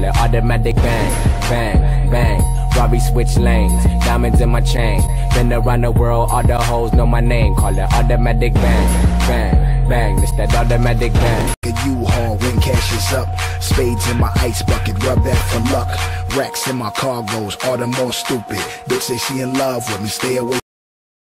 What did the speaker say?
call it automatic bang, bang, bang. Robbie switch lanes, diamonds in my chain. Been around the world, all the hoes know my name. Call it automatic bang, bang, bang. It's that automatic bang. You haul when cash is up. Spades in my ice bucket, rub that for luck. Racks in my cargoes, all the more stupid. Bitch say she in love with me, stay away.